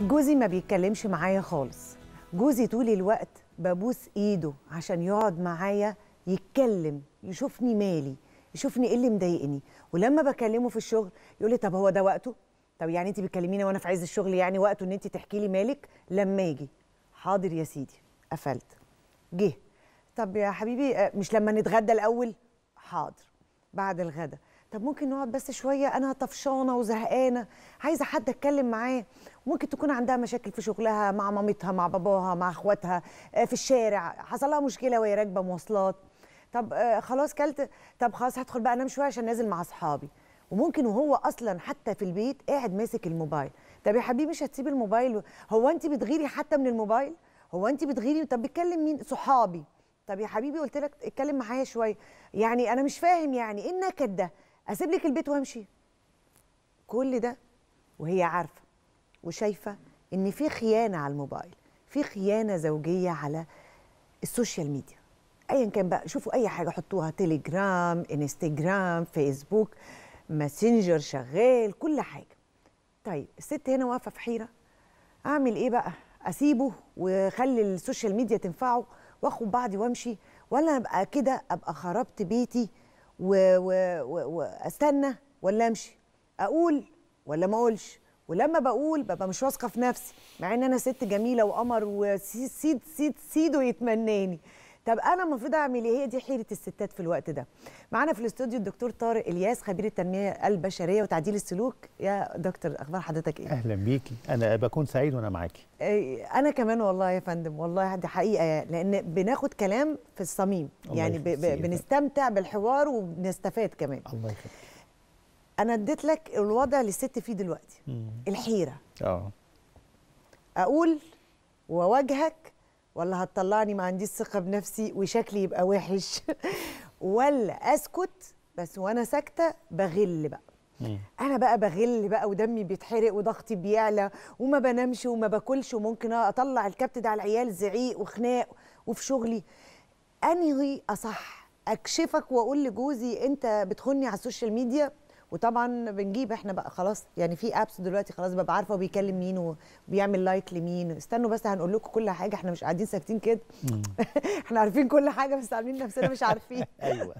جوزي ما بيتكلمش معايا خالص. جوزي طول الوقت ببوس ايده عشان يقعد معايا يتكلم يشوفني مالي يشوفني إيه اللي مضايقني. ولما بكلمه في الشغل يقول لي طب هو ده وقته؟ طب يعني انت بتكلميني وأنا في عز الشغل يعني وقته ان انت تحكي لي مالك؟ لما يجي حاضر يا سيدي قفلت. جه طب يا حبيبي آه، مش لما نتغدى الأول؟ حاضر. بعد الغدا طب ممكن نقعد بس شوية؟ أنا طفشانة وزهقانة. عايزة حد أتكلم معاه. ممكن تكون عندها مشاكل في شغلها مع مامتها مع باباها مع أخواتها آه، في الشارع. حصل لها مشكلة وهي راكبة مواصلات. طب آه، خلاص كلت. طب خلاص هدخل بقى أنام شوية عشان نازل مع أصحابي. وممكن وهو أصلا حتى في البيت قاعد ماسك الموبايل. طب يا حبيبي مش هتسيب الموبايل؟ هو انت بتغيري حتى من الموبايل؟ هو انت بتغيري؟ طب بتكلم مين؟ صحابي. طب يا حبيبي قلت لك اتكلم معايا شوية. يعني أنا مش فاهم يعني إيه النكد ده؟ أسيب لك البيت وأمشي. كل ده وهي عارفة وشايفة إن في خيانة على الموبايل في خيانة زوجية على ال social media. ايا كان بقى شوفوا أي حاجة حطوها تليجرام إنستجرام فيسبوك ماسنجر شغال كل حاجة. طيب الست هنا واقفة في حيرة. أعمل إيه بقى؟ أسيبه وأخلي ال social media تنفعه واخد بعضي وأمشي؟ ولا أبقى كده أبقى خربت بيتي واستنى ولا امشي. أقول ولا ما أقولش. ولما بقول ببقى مش واثقة في نفسي مع إن أنا ست جميلة وقمر وسيد سيد سيد سيده يتمناني. طب أنا المفروض أعمل إيه؟ هي دي حيرة الستات في الوقت ده. معانا في الاستوديو الدكتور طارق إلياس خبير التنمية البشرية وتعديل السلوك. يا دكتور أخبار حضرتك إيه؟ أهلا بيكي. أنا بكون سعيد وأنا معاكي. أنا كمان والله يا فندم والله دي حقيقة لأن بناخد كلام في الصميم. يعني ب-. ب- بنستمتع بالحوار وبنستفاد كمان. الله يخليك. أنا اديت لك الوضع اللي الست فيه دلوقتي. الحيرة. آه. أقول واواجهك ولا هتطلعني ما عنديش ثقة بنفسي وشكلي يبقى وحش. ولا أسكت بس وأنا ساكتة بغل بقى. أنا بقى بغل بقى ودمي بيتحرق وضغطي بيعلى وما بنامش وما باكلش وممكن أطلع الكبت ده على العيال زعيق وخناق وفي شغلي. انهي أصح أكشفك وأقول لجوزي أنت بتخوني على ال social media وطبعا بنجيب إحنا بقى خلاص يعني في apps دلوقتي خلاص ببقى عارفة بيكلم مين وبيعمل like لمين. استنوا بس هنقول لكم كل حاجة إحنا مش قاعدين ساكتين كده. إحنا عارفين كل حاجة بس عاملين نفسنا مش عارفين. أيوه.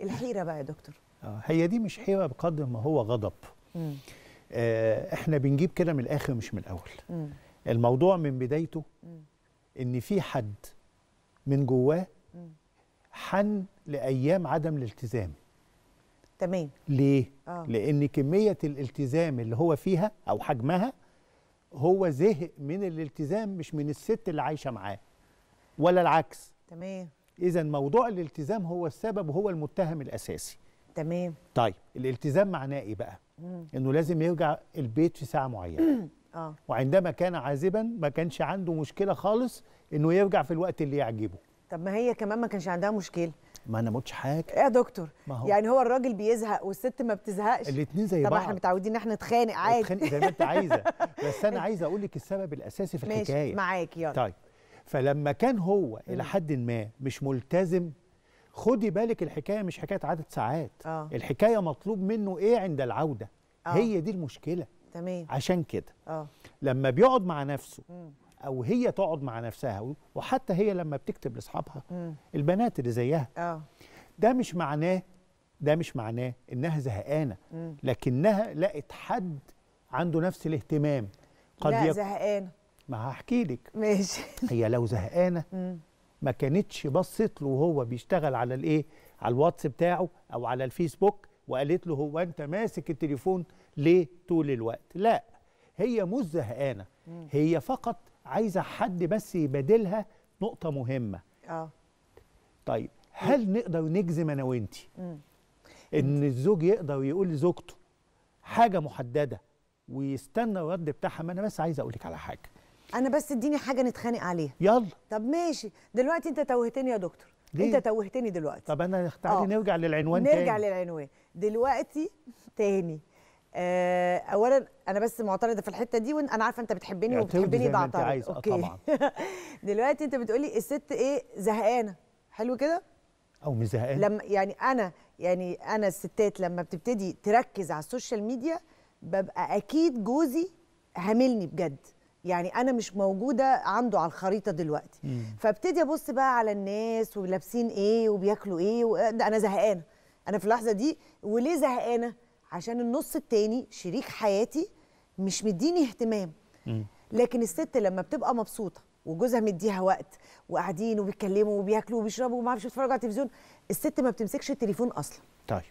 الحيرة بقى يا دكتور. آه. هي دي مش حيرة بقدر ما هو غضب. مم. آه إحنا بنجيب كده من الآخر مش من الأول. مم. الموضوع من بدايته إن في حد من جواه حن لأيام عدم الالتزام. تمام. ليه؟ آه. لأن كمية الالتزام اللي هو فيها أو حجمها هو زهق من الالتزام مش من الست اللي عايشة معاه ولا العكس. تمام. إذا موضوع الالتزام هو السبب وهو المتهم الأساسي. تمام. طيب الالتزام معناه إيه بقى؟ إنه لازم يرجع البيت في ساعة معينة. آه. وعندما كان عازبا ما كانش عنده مشكلة خالص إنه يرجع في الوقت اللي يعجبه. طب ما هي كمان ما كانش عندها مشكلة. ما أنا متش حاجة. إيه يا دكتور ما هو- يعني هو الراجل بيزهق والست ما بتزهقش. الاتنين زي طبعا بعض. إحنا متعودين إن إحنا نتخانق عادي. اتخانق زي ما انت عايزة. بس أنا عايز أقول لك السبب الأساسي في ماشي الحكاية. معاك يلا. طيب فلما كان هو إلى حد ما مش ملتزم خدي بالك الحكاية مش حكاية عدد ساعات. آه. الحكاية مطلوب منه إيه عند العودة؟ آه. هي دي المشكلة. تمام. عشان كده. آه. لما بيقعد مع نفسه أو هي تقعد مع نفسها وحتى هي لما بتكتب لأصحابها البنات اللي زيها. آه. ده مش معناه ده مش معناه إنها زهقانة. لكنها لقت حد عنده نفس الاهتمام. قد لا يكون زهقانة. ما هحكي لك. ماشي. هي لو زهقانة ما كانتش بصت له وهو بيشتغل على الإيه؟ على الواتس بتاعه أو على الفيسبوك وقالت له هو أنت ماسك التليفون ليه طول الوقت؟ لا هي مش زهقانة. هي فقط عايزة حد بس يبادلها نقطة مهمة. آه. طيب هل نقدر نجزم أنا وأنتي؟ إن الزوج يقدر يقول لزوجته حاجة محددة ويستنى الرد بتاعها ما أنا بس عايز أقول لك على حاجة. أنا بس اديني حاجة نتخانق عليها. يلا. طب ماشي. دلوقتي أنت توهتني يا دكتور. ليه؟ أنت توهتني دلوقتي. طب أنا تعالي آه. نرجع للعنوان نرجع تاني. للعنوان. دلوقتي تاني. اولا أنا بس معترضة في الحتة دي وأنا عارفة أنت بتحبني وبتحبني بعترض. آه طبعا. دلوقتي أنت بتقولي الست إيه زهقانة. حلو كده؟ أو مش زهقان لما يعني أنا يعني أنا الستات لما بتبتدي تركز على ال social media ببقى أكيد جوزي هاملني بجد. يعني أنا مش موجودة عنده على الخريطة دلوقتي. فابتدي أبص بقى على الناس ولابسين إيه وبياكلوا إيه و... أنا زهقانة. أنا في اللحظة دي وليه زهقانة؟ عشان النص التاني شريك حياتي مش مديني اهتمام. لكن الست لما بتبقى مبسوطة وجوزها مديها وقت وقاعدين وبيتكلموا وبياكلوا وبيشربوا وما أعرفش يتفرجوا على التلفزيون الست ما بتمسكش التليفون أصلا. طيب.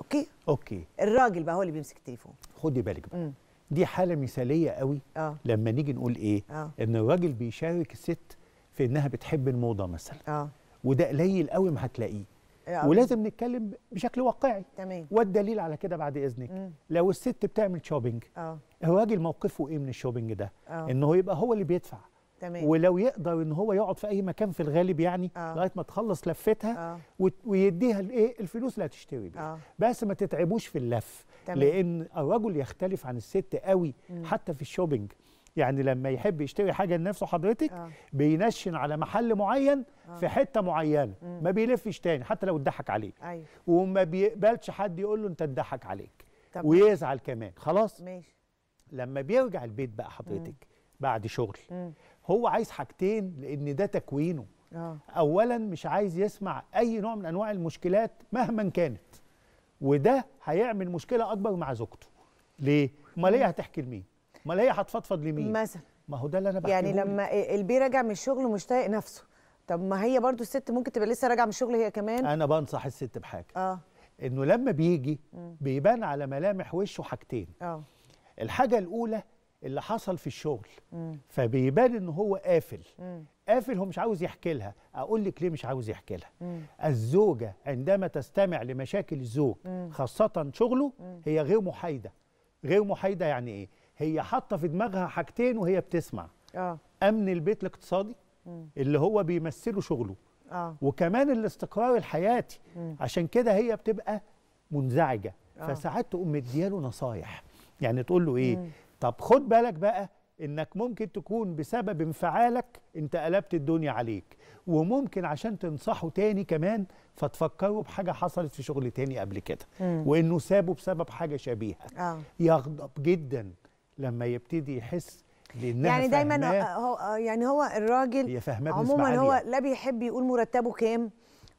Okay؟ Okay. الراجل بقى هو اللي بيمسك التليفون. خدي بالك بقى. مم. دي حالة مثالية قوي آه. لما نيجي نقول إيه؟ آه. إن الراجل بيشارك الست في إنها بتحب الموضة مثلا. آه. وده قليل قوي ما هتلاقيه. آه. ولازم نتكلم بشكل واقعي. تمام. والدليل على كده بعد إذنك مم. لو الست بتعمل shopping آه. الراجل موقفه إيه من ال shopping ده؟ آه. إن هو يبقى هو اللي بيدفع. تمام. ولو يقدر إن هو يقعد في أي مكان في الغالب يعني آه. لغاية ما تخلص لفتها وت- ويديها الايه الفلوس اللي هتشتري بيها. آه. بس ما تتعبوش في اللف. تمام. لأن الرجل يختلف عن الست قوي مم. حتى في ال shopping يعني لما يحب يشتري حاجة لنفسه حضرتك آه. بينشن على محل معين آه. في حتة معينة مم. ما بيلفش تاني حتى لو اتضحك عليه أيوه. وما بيقبلش حد يقول له انت اتضحك عليك. طب ويزعل كمان. خلاص؟ ماشي. لما بيرجع البيت بقى حضرتك بعد شغل مم. هو عايز حاجتين لأن ده تكوينه. آه. اولا مش عايز يسمع أي نوع من أنواع المشكلات مهما كانت. وده هيعمل مشكلة أكبر مع زوجته. ليه؟ أمال هي هتحكي لمين؟ امال هي هتفضفض لمين؟ مثلا. ما هو ده اللي أنا بحكيه يعني لما البي راجع من الشغل ومش طايق نفسه. طب ما هي برضو الست ممكن تبقى لسه راجعة من الشغل هي كمان؟ أنا بنصح الست بحاجة. آه. إنه لما بيجي. بيبان على ملامح وشه حاجتين. آه. الحاجة الأولى اللي حصل في الشغل. مم. فبيبان إن هو قافل. مم. قافل هو مش عاوز يحكي لها. أقول لك ليه مش عاوز يحكي لها. مم. الزوجة عندما تستمع لمشاكل الزوج مم. خاصة شغله مم. هي غير محايدة. غير محايدة يعني إيه؟ هي حاطة في دماغها حاجتين وهي بتسمع. آه. أمن البيت الاقتصادي. اللي هو بيمثله شغله. آه. وكمان الاستقرار الحياتي. مم. عشان كده هي بتبقى منزعجة. آه. فساعات تقوم مدياله نصايح. يعني تقول له إيه؟ مم. طب خد بالك بقى إنك ممكن تكون بسبب انفعالك أنت قلبت الدنيا عليك. وممكن عشان تنصحه تاني كمان فتفكروا بحاجة حصلت في شغل تاني قبل كده. مم. وإنه سابه بسبب حاجة شبيهة. آه. يغضب جدا. لما يبتدي يحس لانها يعني دايما فاهماه- هو آه، يعني هو الراجل عموما هو. لا بيحب يقول مرتبه كام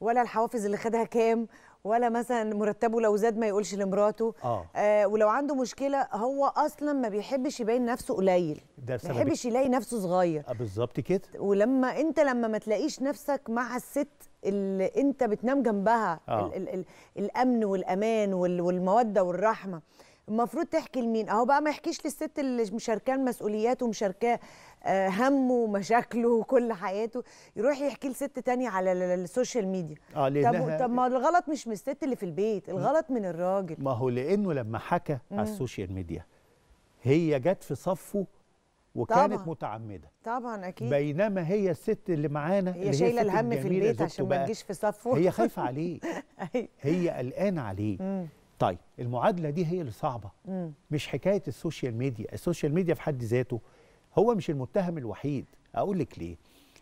ولا الحوافز اللي خدها كام ولا مثلا مرتبه لو زاد ما يقولش لمراته. آه. آه ولو عنده مشكلة هو أصلا ما بيحبش يبين نفسه قليل. ده ما بيحبش يلاقي نفسه صغير. آه، بالظبط كده. ولما أنت لما ما تلاقيش نفسك مع الست اللي أنت بتنام جنبها آه. ال ال ال الأمن والأمان وال والمودة والرحمة المفروض تحكي لمين؟ أهو بقى ما يحكيش للست اللي مشاركاه مسؤولياته ومشاركاه آه، همه ومشاكله وكل حياته يروح يحكي لست تانية على ال- ال- ال social media. آه طب طب ما الغلط مش من الست اللي في البيت الغلط من الراجل. ما هو لأنه لما حكى على ال social media هي جت في صفه وكانت طبعاً. متعمدة. طبعا أكيد. بينما هي الست اللي معانا هي شايلة الهم في البيت عشان ما تجيش في صفه. هي خايفة عليه. أيوة. هي قلقانة عليه. طيب المعادلة دي هي اللي صعبة مم. مش حكاية ال social media ال social media في حد ذاته هو مش المتهم الوحيد أقول لك ليه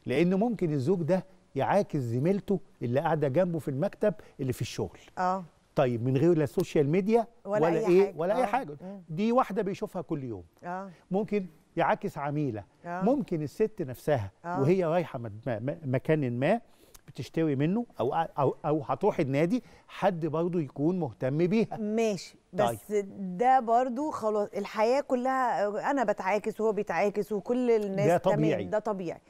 لأن ممكن الزوج ده يعاكس زميلته اللي قاعدة جنبه في المكتب اللي في الشغل آه طيب من غير لا social media ولا أي إيه حاجة. ولا آه. اي حاجة مم. دي واحدة بيشوفها كل يوم آه ممكن يعاكس عميلة آه. ممكن الست نفسها آه. وهي رايحة مكان ما بتشتري منه أو أو أو هتروح النادي حد برضه يكون مهتم بيها. ماشي. بس ده برضو خلاص الحياة كلها أنا بتعاكس وهو بيتعاكس وكل الناس ده تمام، طبيعي. ده طبيعي.